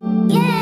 What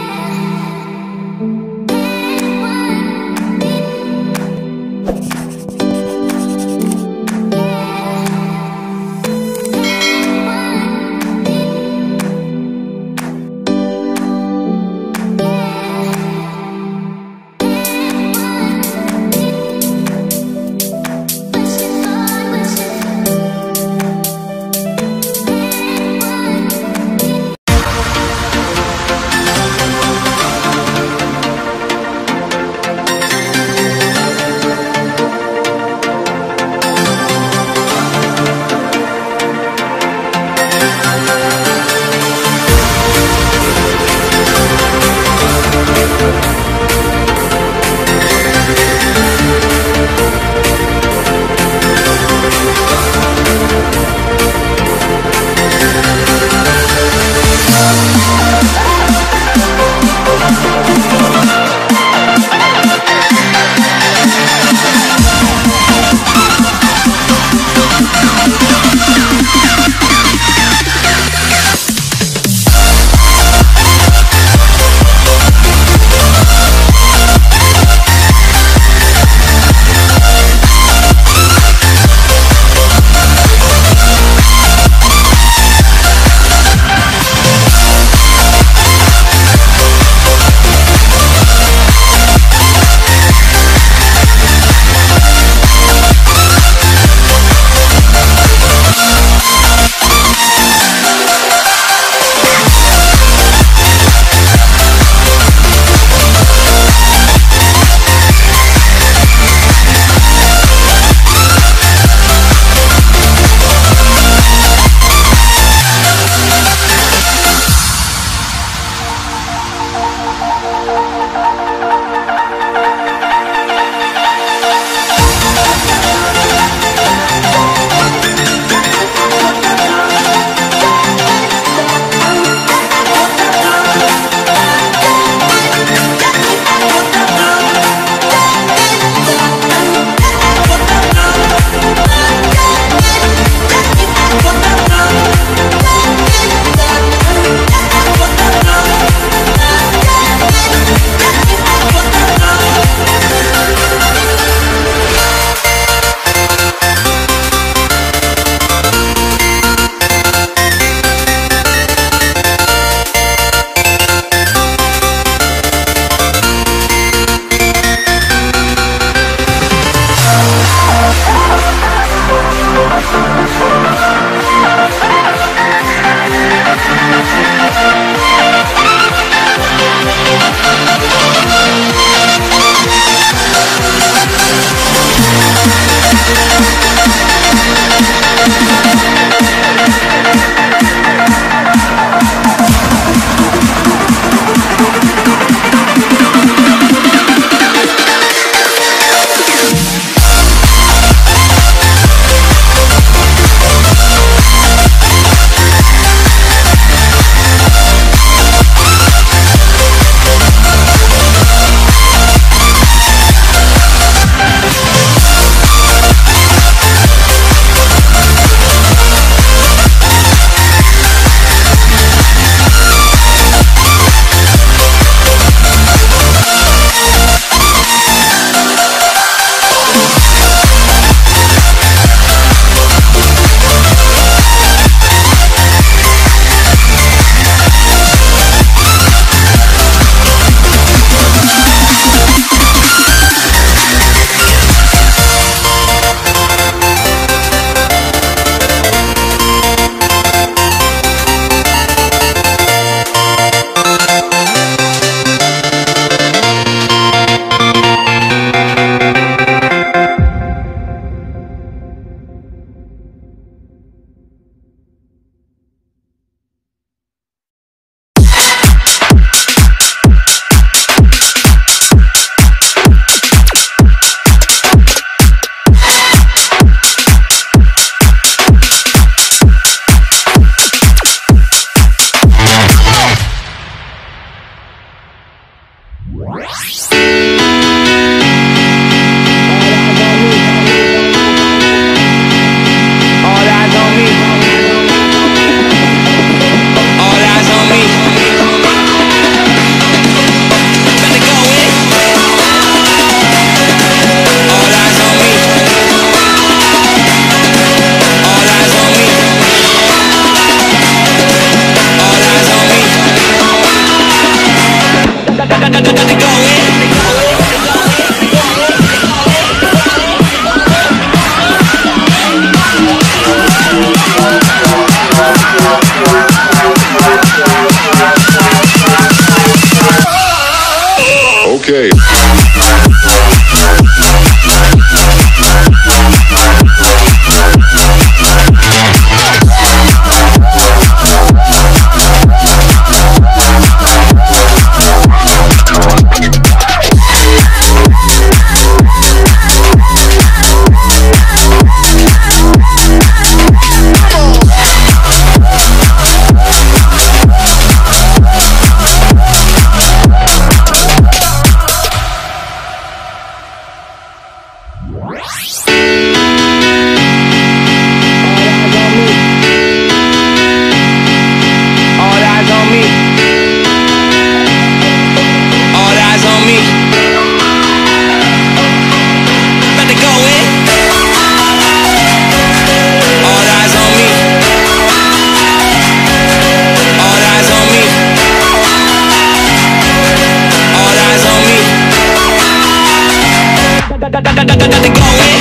About to go in.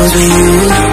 Roads with you